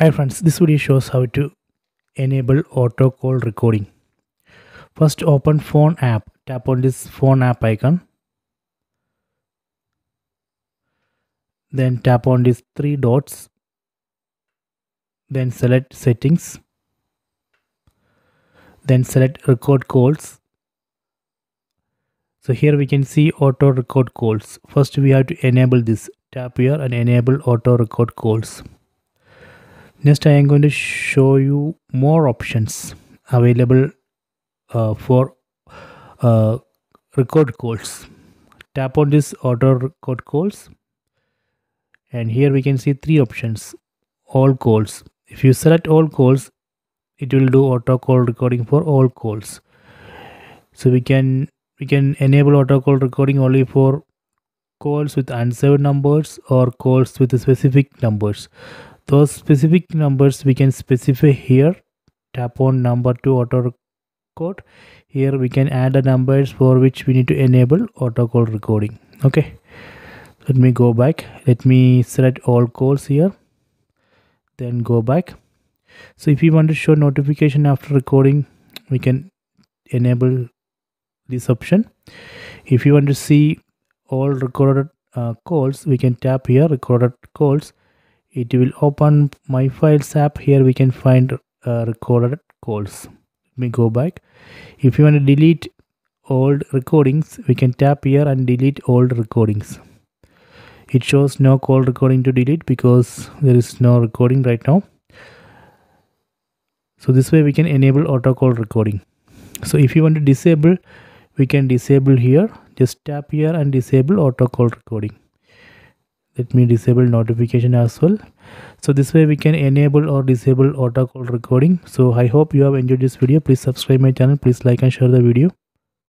Hi friends, this video shows how to enable auto call recording. First open phone app, tap on this phone app icon. Then tap on these three dots. Then select settings. Then select record calls. So here we can see auto record calls. First we have to enable this. Tap here and enable auto record calls next i am going to show you more options available uh, for uh, record calls. Tap on this auto record calls and here we can see three options. All calls. If you select all calls it will do auto call recording for all calls. So we can we can enable auto call recording only for calls with unsaved numbers or calls with specific numbers those specific numbers we can specify here. Tap on number to auto record. Here we can add the numbers for which we need to enable auto call recording. Okay. Let me go back. Let me select all calls here. Then go back. So if you want to show notification after recording we can enable this option. If you want to see all recorded uh, calls we can tap here recorded calls it will open my files app. Here we can find uh, recorded calls. Let me go back. If you want to delete old recordings we can tap here and delete old recordings. It shows no call recording to delete because there is no recording right now. So this way we can enable auto call recording. So if you want to disable we can disable here. Just tap here and disable auto call recording let me disable notification as well. So this way we can enable or disable auto call recording. So i hope you have enjoyed this video. Please subscribe my channel. Please like and share the video